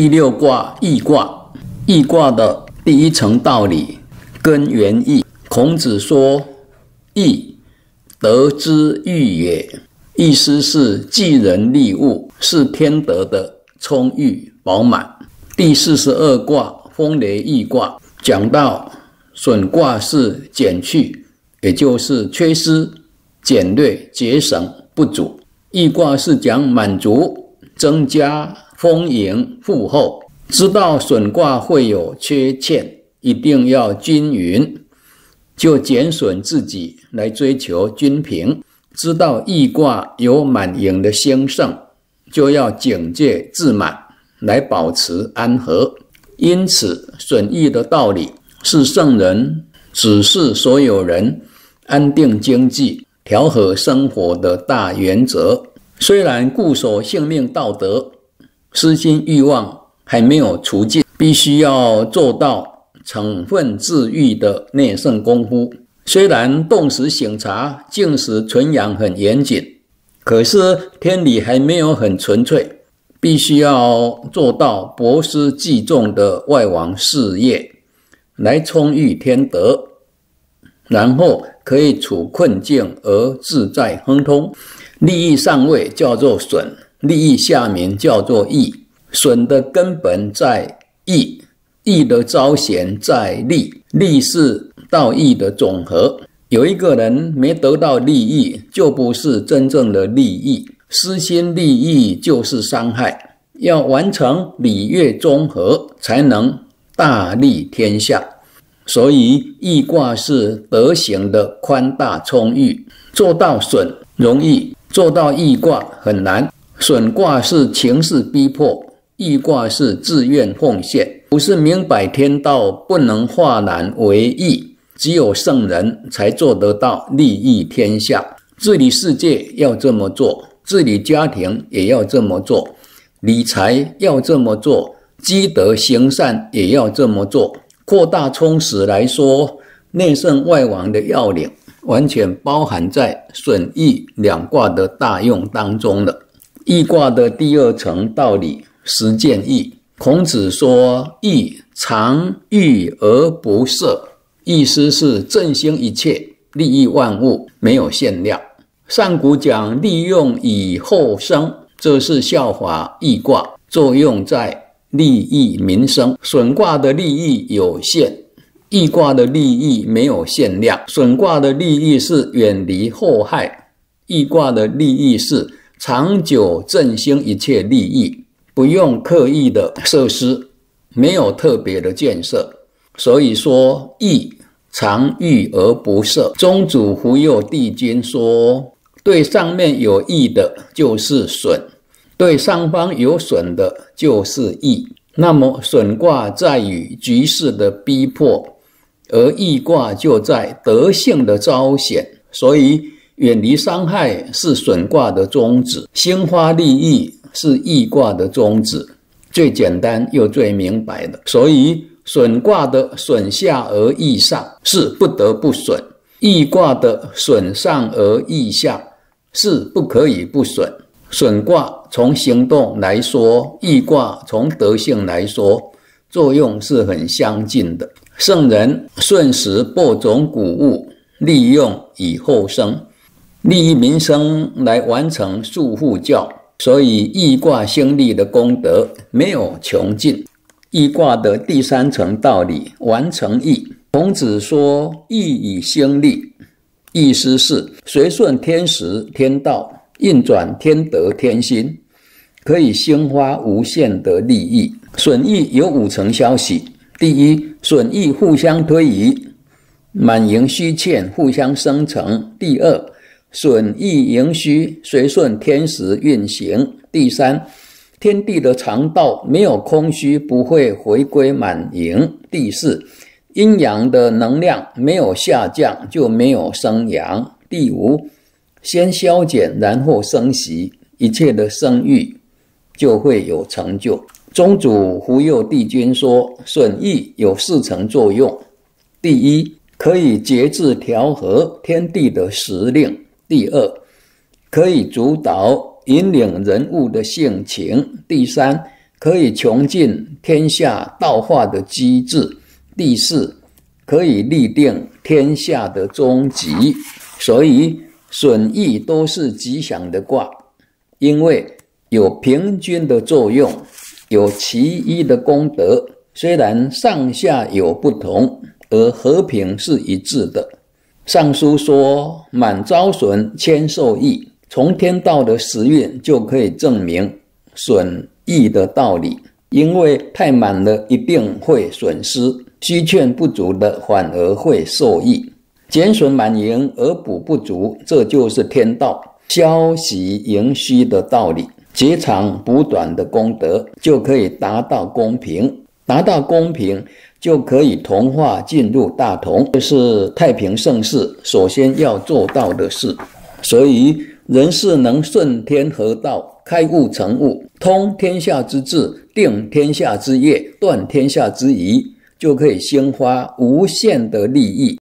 第六卦易卦，易卦的第一层道理根源易。孔子说：“易，得之欲也。”意思是济人利物，是天德的充裕饱满。第四十二卦风雷易卦讲到损卦是减去，也就是缺失、减略、节省、不足。易卦是讲满足、增加、丰盈、富厚。知道损卦会有缺欠，一定要均匀，就减损自己来追求均平。知道易卦有满盈的兴盛，就要警戒自满，来保持安和。因此，损益的道理是圣人指示所有人安定经济、调和生活的大原则。虽然固守性命道德、私心欲望还没有除尽，必须要做到惩愤自愈的内圣功夫。虽然动时醒察，静时存养很严谨，可是天理还没有很纯粹，必须要做到博施济众的外王事业，来充裕天德，然后可以处困境而自在亨通。利益上位叫做损，利益下面叫做义。损的根本在义，义的招显在利，利是。道义的总和，有一个人没得到利益，就不是真正的利益。私心利益就是伤害。要完成礼乐综合，才能大利天下。所以易卦是德行的宽大充裕，做到损容易，做到易卦很难。损卦是情势逼迫，易卦是自愿奉献，不是明摆天道，不能化难为易。只有圣人才做得到利益天下，治理世界要这么做，治理家庭也要这么做，理财要这么做，积德行善也要这么做。扩大充实来说，内圣外王的要领完全包含在损益两卦的大用当中了。易卦的第二层道理，实践易。孔子说：“易常易而不赦。”意思是振兴一切，利益万物，没有限量。上古讲利用以后生，这是效法易卦，作用在利益民生。损卦的利益有限，易卦的利益没有限量。损卦的利益是远离祸害，易卦的利益是长久振兴一切利益，不用刻意的设施，没有特别的建设。所以说义。常欲而不赦。宗主忽佑帝君说：“对上面有益的，就是损；对上方有损的，就是益。那么损卦在于局势的逼迫，而益卦就在德性的彰显。所以，远离伤害是损卦的宗旨，兴发利益是益卦的宗旨。最简单又最明白的。所以。”损卦的损下而益上是不得不损，益卦的损上而益下是不可以不损。损卦从行动来说，益卦从德性来说，作用是很相近的。圣人顺时播种谷物，利用以后生，利益民生来完成束缚教，所以易卦兴利的功德没有穷尽。易卦的第三层道理，完成易。孔子说：“易以兴利。”意思是随顺天时、天道，运转天德、天心，可以兴发无限的利益。损益有五层消息：第一，损益互相推移，满盈虚欠互相生成；第二，损益盈虚随顺天时运行；第三。天地的常道没有空虚，不会回归满盈。第四，阴阳的能量没有下降，就没有生阳。第五，先消减，然后生息，一切的生育就会有成就。宗主忽佑帝君说，损益有四层作用：第一，可以节制调和天地的时令；第二，可以主导。引领人物的性情。第三，可以穷尽天下道化的机制；第四，可以立定天下的终极。所以损益都是吉祥的卦，因为有平均的作用，有其一的功德。虽然上下有不同，而和平是一致的。尚书说：“满招损，谦受益。”从天道的时运就可以证明损益的道理。因为太满了，一定会损失；虚欠不足的，反而会受益。减损满盈而补不足，这就是天道消息盈虚的道理。截长补短的功德，就可以达到公平。达到公平，就可以同化进入大同，这是太平盛世首先要做到的事。所以，人是能顺天合道，开悟成悟，通天下之治，定天下之业，断天下之疑，就可以兴发无限的利益。